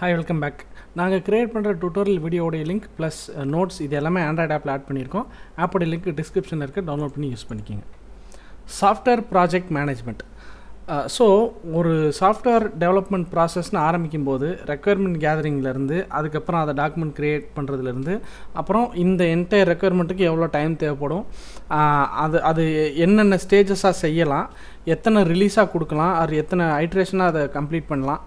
Hi welcome back நாங்கள் create பண்ணுற tutorial வீடியோடைய லிங்க் ப்ளஸ் நோட்ஸ் இது எல்லாமே ஆண்ட்ராய்டு ஆப்பில் ஆட் பண்ணியிருக்கோம். ஆப்போடைய லிங்க் டிஸ்கிரிப்ஷனில் இருக்க. டவுன்லோட் பண்ணி யூஸ் பண்ணிக்கிங்க. சாஃப்ட்வேர் ப்ராஜெக்ட் மேனேஜ்மெண்ட் ஸோ ஒரு சாஃப்ட்வேர் டெவலப்மெண்ட் ப்ராசஸ்னு ஆரம்பிக்கும் போது ரெக்குயர்மெண்ட் கேதரிங்லேருந்து அதுக்கப்புறம் அதை டாக்குமெண்ட் க்ரியேட் பண்ணுறதுலேருந்து அப்புறம் இந்த என்டையர் ரெக்குயர்மெண்ட்டுக்கு எவ்வளோ டைம் தேவைப்படும் uh, அது அது என்னென்ன ஸ்டேஜஸாக செய்யலாம் எத்தனை ரிலீஸாக கொடுக்கலாம் அது எத்தனை ஐட்ரேஷனாக அதை கம்ப்ளீட் பண்ணலாம்.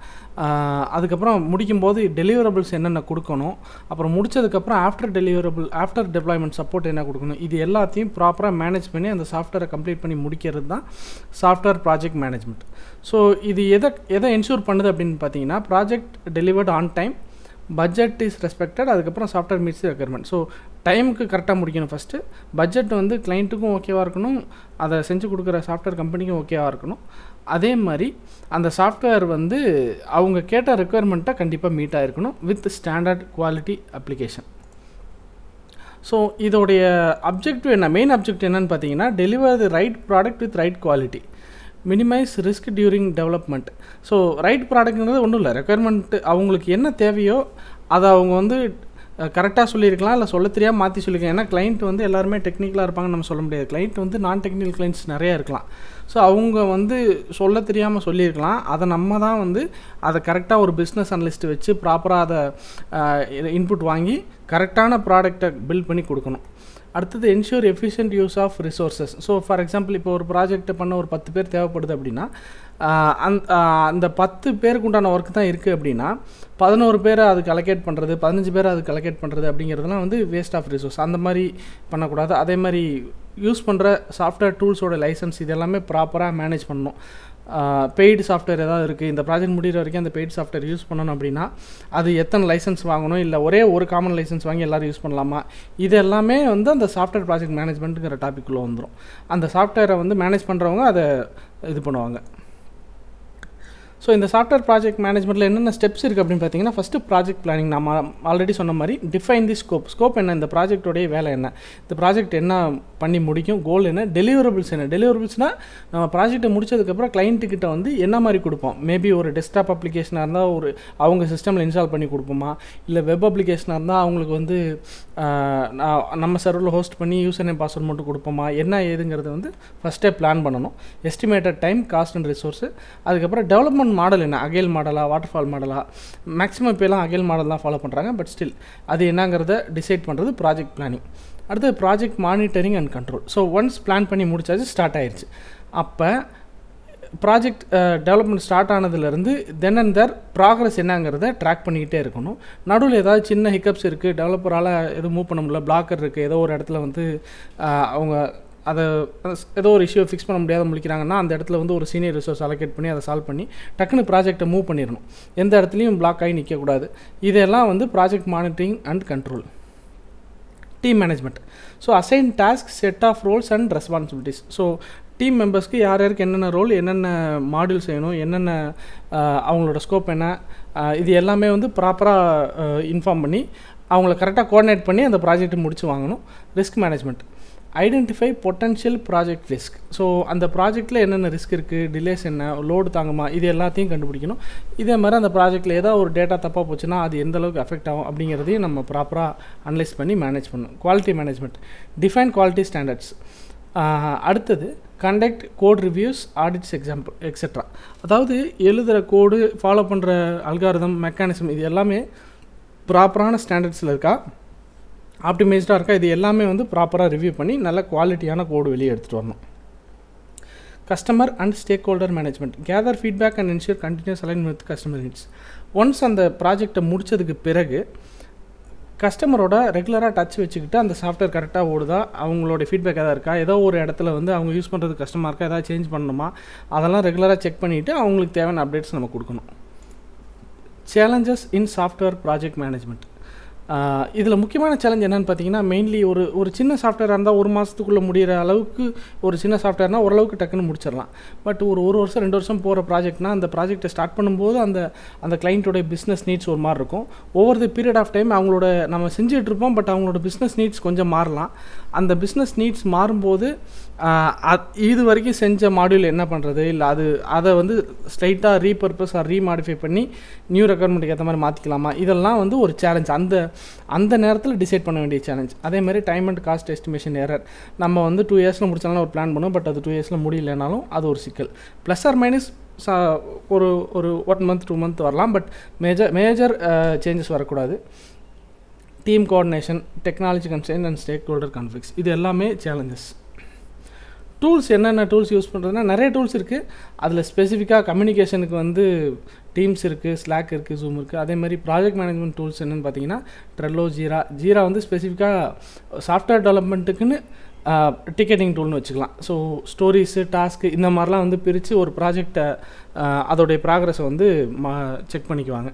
அதுக்கப்புறம் முடிக்கும்போது டெலிவரபிள்ஸ் என்னென்ன கொடுக்கணும் அப்புறம் முடிச்சதுக்கப்புறம் after deliverable after deployment support என்ன கொடுக்கணும் இது எல்லாத்தையும் ப்ராப்பராக மேனேஜ் பண்ணி அந்த சாஃப்ட்வேரை கம்ப்ளீட் பண்ணி முடிக்கிறது தான் சாஃப்ட்வேர் ப்ராஜெக்ட் மேனேஜ்மெண்ட் ஸோ இது எதை எதை என்ஷூர் பண்ணுது அப்படின்னு பார்த்தீங்கன்னா project delivered on time budget is respected அதுக்கப்புறம் சாஃப்ட்வேர் மீட்ஸ் ரெக்யர்மெண்ட் ஸோ டைமுக்கு கரெக்டாக முடிக்கணும் ஃபஸ்ட்டு. பட்ஜெட் வந்து கிளைண்ட்டுக்கும் ஓகேவாக இருக்கணும். அதை செஞ்சு கொடுக்குற சாஃப்ட்வேர் கம்பெனிக்கும் ஓகேவாக இருக்கணும். அதே மாதிரி அந்த சாஃப்ட்வேர் வந்து அவங்க கேட்ட ரெக்குயர்மெண்ட்டை கண்டிப்பாக meet ஆகிருக்கணும் with standard quality application so இதோடைய அப்ஜெக்டிவ் என்ன? மெயின் அப்ஜெக்ட் என்னென்னு பார்த்தீங்கன்னா deliver the right product with right quality minimise risk during development so right ப்ராடக்ட்ங்கிறது ஒன்றும் இல்லை. ரெக்குயர்மெண்ட் அவங்களுக்கு என்ன தேவையோ அதை அவங்க வந்து கரெக்டாக சொல்லியிருக்கலாம் இல்லை சொல்ல தெரியாமல் மாற்றி சொல்லியிருக்கலாம். ஏன்னா கிளைண்ட் வந்து எல்லாருமே டெக்னிக்கலாக இருப்பாங்கன்னு நம்ம சொல்ல முடியாது. கிளைண்ட் வந்து நான் டெக்னிக்கல் கிளைண்ட்ஸ் நிறையா இருக்கலாம். ஸோ அவங்க வந்து சொல்ல தெரியாமல் சொல்லியிருக்கலாம். அதை நம்ம தான் வந்து அதை கரெக்டாக ஒரு பிஸ்னஸ் அனலிஸ்ட் வச்சு ப்ராப்பராக அதை இன்புட் வாங்கி கரெக்டான ப்ராடக்டை பில்ட் பண்ணி கொடுக்கணும். அடுத்தது ensure efficient use of resources so for example இப்போ ஒரு ப்ராஜெக்ட்டை பண்ண ஒரு பத்து பேர் தேவைப்படுது அப்படின்னா அந் அந்த பத்து பேருக்கு உண்டான ஒர்க் தான் இருக்குது அப்படின்னா பதினோரு பேரை அதுக்கு அலோகேட் பண்ணுறது பதினஞ்சு பேரை அதுக்கு அலோகேட் பண்ணுறது அப்படிங்கிறதுலாம் வந்து வேஸ்ட் ஆஃப் ரிசோர்ஸ் அந்த மாதிரி பண்ணக்கூடாது. அதே மாதிரி யூஸ் பண்ணுற சாஃப்ட்வேர் டூல்ஸோட லைசன்ஸ் இது எல்லாமே ப்ராப்பராக மேனேஜ் பண்ணணும். பெய்டு சாஃப்ட்வேர் ஏதாவது இருக்குது இந்த ப்ராஜெக்ட் முடிகிற வரைக்கும் அந்த பெய்டு சாஃப்ட்வேர் யூஸ் பண்ணணும் அப்படின்னா அது எத்தனை லைசன்ஸ் வாங்கணும்? இல்லை ஒரே ஒரு காமன் லைசன்ஸ் வாங்கி எல்லோரும் யூஸ் பண்ணலாமா? இது எல்லாமே வந்து அந்த சாஃப்ட்வேர் ப்ராஜெக்ட் மேனேஜ்மெண்ட்டுங்கிற டாப்பிக்குள்ளே வந்துடும் அந்த சாஃப்ட்வேரை வந்து மேனேஜ் பண்ணுறவங்க அதை இது பண்ணுவாங்க. ஸோ இந்த சாஃப்ட்வேர் ப்ராஜெக்ட் மேனேஜ்மெண்ட்டில் என்னென்ன ஸ்டெப்ஸ் இருக்குது அப்படின்னு பார்த்தீங்கன்னா ஃபஸ்ட்டு ப்ராஜெக்ட் பிளானிங் நம்ம ஆல்ரெடி சொன்ன மாதிரி டிஃபைன் தி ஸ்கோப் ஸ்கோப் என்ன? இந்த ப்ராஜெக்டோடைய வேலை என்ன? இந்த ப்ராஜெக்ட் என்ன பண்ணி முடிக்கும்? கோல் என்ன? டெலிவரபிள்ஸ் என்ன? டெலிவரபிள்ஸ்னால் நம்ம ப்ராஜெக்ட்டை முடிச்சதுக்கப்புறம் கிளைண்ட்டுக்கிட்ட வந்து என்ன மாதிரி கொடுப்போம்? மேபி ஒரு டெஸ்க்டாப் அப்ளிகேஷனாக இருந்தால் ஒரு அவங்க சிஸ்டமில் இன்ஸ்டால் பண்ணி கொடுப்போமா? இல்லை வெப் அப்ளிகேஷனாக இருந்தால் அவங்களுக்கு வந்து நம்ம சர்வரில் ஹோஸ்ட் பண்ணி யூசர் நேம் பாஸ்வேர்ட் மட்டும் கொடுப்போமா? என்ன ஏதுங்கிறத வந்து ஃபஸ்ட்டே பிளான் பண்ணணும். Estimated time cost and resource அதுக்கப்புறம் டெவலப்மெண்ட் மாடல் என்ன? அகேல் மாடலாக வாட்டர் ஃபால் மாடலாக மேக்ஸிமம் இப்போலாம் அகேல் மாடல் தான் ஃபாலோ பண்ணுறாங்க பட் ஸ்டில் அது என்னங்கிறத டிசைட் பண்ணுறது ப்ராஜெக்ட் பிளானிங் அடுத்து project monitoring and control so once plan பண்ணி முடிச்சாச்சு ஸ்டார்ட் ஆயிடுச்சு அப்போ ப்ராஜெக்ட் டெவலப்மெண்ட் ஸ்டார்ட் ஆனதுலேருந்து தென் அண்ட் தர் ப்ராக்ரஸ் என்னங்கிறத ட்ராக் பண்ணிக்கிட்டே இருக்கணும். நடுவில் ஏதாவது சின்ன ஹிக்கப்ஸ் இருக்குது டெவலப்பரால் எதுவும் மூவ் பண்ண முடியல பிளாக்கர் இருக்குது ஏதோ ஒரு இடத்துல வந்து அவங்க அதை ஏதோ ஒரு இஷ்யூ ஃபிக்ஸ் பண்ண முடியாத முடிக்கிறாங்கன்னா அந்த இடத்துல வந்து ஒரு சீனியர் ரிசோர்ஸ் அலோகேட் பண்ணி அதை சால்வ் பண்ணி டக்குன்னு ப்ராஜெக்ட்டை மூவ் பண்ணிடணும். எந்த இடத்துலையும் பிளாக் ஆகி நிற்கக்கூடாது இதெல்லாம் வந்து project monitoring and control team management so assign task set of roles and responsibilities so team மெம்பர்ஸ்க்கு யார் யாருக்கு என்னென்ன ரோல் என்னென்ன மாடியூல் செய்யணும் என்னென்ன அவங்களோட ஸ்கோப் என்ன இது எல்லாமே வந்து ப்ராப்பராக இன்ஃபார்ம் பண்ணி அவங்கள கரெக்டாக கோஆர்டினேட் பண்ணி அந்த ப்ராஜெக்ட்டை முடிச்சு வாங்கணும். Risk management identify potential project risk so அந்த ப்ராஜெக்ட்டில் என்னென்ன ரிஸ்க் இருக்குது டிலேஸ் என்ன லோடு தாங்குமா இது எல்லாத்தையும் கண்டுபிடிக்கணும். இதே மாதிரி அந்த ப்ராஜெக்ட்டில் ஏதாவது ஒரு டேட்டா தப்பாக போச்சுன்னா அது எந்த அளவுக்கு அஃபெக்ட் ஆகும் அப்படிங்கிறதையும் நம்ம ப்ராப்பராக அனலைஸ் பண்ணி மேனேஜ் பண்ணணும். Quality management define quality standards அடுத்தது conduct code reviews audits example etcetera அதாவது எழுதுகிற கோடு ஃபாலோ பண்ணுற அல்காரதம் மெக்கானிசம் இது எல்லாமே ப்ராப்பரான ஸ்டாண்டர்ட்ஸில் இருக்கா? ஆப்டிமைஸ்டாக இருக்கா? இது எல்லாமே வந்து ப்ராப்பராக ரிவ்யூ பண்ணி நல்ல குவாலிட்டியான கோடு வெளியே எடுத்துகிட்டு வரணும். Customer and stakeholder management gather feedback and ensure continuous align with customer needs once அந்த ப்ராஜெக்டை முடித்ததுக்கு பிறகு கஸ்டமரோட ரெகுலராக டச் வச்சுக்கிட்டு அந்த சாஃப்ட்வேர் கரெக்டாக ஓடுதா? அவங்களோட ஃபீட்பேக் எதாவது இருக்கா? ஏதோ ஒரு இடத்துல வந்து அவங்க யூஸ் பண்ணுறது கஷ்டமாக இருக்கா? ஏதாவது சேஞ்ச் பண்ணணுமா? அதெல்லாம் ரெகுலராக செக் பண்ணிவிட்டு அவங்களுக்கு தேவையான அப்டேட்ஸ் நம்ம கொடுக்கணும். Challenges in software project management இதில் முக்கியமான சேலஞ்ச் என்னென்னு பார்த்தீங்கன்னா மெயின்லி ஒரு ஒரு சின்ன சாஃப்ட்வேராக இருந்தால் ஒரு மாதத்துக்குள்ளே முடிகிற அளவுக்கு ஒரு சின்ன சாஃப்ட்வேர்னால் ஓரளவுக்கு டக்குன்னு முடிச்சிடலாம். பட் ஒரு ஒரு வருஷம் ரெண்டு வருஷம் போகிற ப்ராஜெக்ட்னா அந்த ப்ராஜெக்ட்டை ஸ்டார்ட் பண்ணும்போது அந்த அந்த கிளைண்ட்டோடைய பிஸ்னஸ் நீட்ஸ் ஒரு மாதிரி இருக்கும். Over the period of time அவங்களோட நம்ம செஞ்சிட்ருப்போம் பட் அவங்களோட பிஸ்னஸ் நீட்ஸ் கொஞ்சம் மாறலாம். அந்த பிஸ்னஸ் நீட்ஸ் மாறும்போது இது வரைக்கும் செஞ்ச மாடியூல் என்ன பண்ணுறது இல்லை அது அதை வந்து ஸ்ட்ரைட்டாக ரீபர்பஸ் ஆர் ரீமாடிஃபை பண்ணி நியூ ரெக்குவயர்மெண்ட்டுக்கு ஏற்ற மாதிரி மாற்றிக்கலாமா இதெல்லாம் வந்து ஒரு சேலஞ்ச் அந்த அந்த நேரத்தில் டிசைட் பண்ண வேண்டிய சேலஞ்ச் அதேமாதிரி time and cost estimation error நம்ம வந்து டூ இயர்ஸில் முடிச்சாலும் ஒரு பிளான் பண்ணுவோம் பட் அது டூ இயர்ஸில் முடியலனாலும் அது ஒரு சிக்கல். ப்ளஸ் ஆர் மைனஸ் சா ஒரு ஒரு ஒன் மந்த் டூ மந்த் வரலாம் பட் மேஜர் மேஜர் சேஞ்சஸ் வரக்கூடாது. Team coordination technology consign and stakeholder conflicts இது எல்லாமே சேலஞ்சஸ் டூல்ஸ் என்னென்ன டூல்ஸ் யூஸ் பண்ணுறதுனா நிறைய டூல்ஸ் இருக்குது அதில் ஸ்பெசிஃபிக்காக கம்யூனிகேஷனுக்கு வந்து டீம்ஸ் இருக்குது ஸ்லாக் இருக்குது ஜூம் இருக்குது அதே மாதிரி ப்ராஜெக்ட் மேனேஜ்மெண்ட் டூல்ஸ் என்னென்னு பார்த்தீங்கன்னா ட்ரெல்லோ ஜீரா ஜீரா வந்து ஸ்பெசிஃபிக்காக சாஃப்ட்வேர் டெவலப்மெண்ட்டுக்குன்னு டிக்கெட்டிங் டூல்னு வச்சுக்கலாம். ஸோ ஸ்டோரிஸு டாஸ்க்கு இந்த மாதிரிலாம் வந்து பிரித்து ஒரு ப்ராஜெக்டை அதோடைய ப்ராக்ரஸை வந்து மா செக் பண்ணிக்குவாங்க.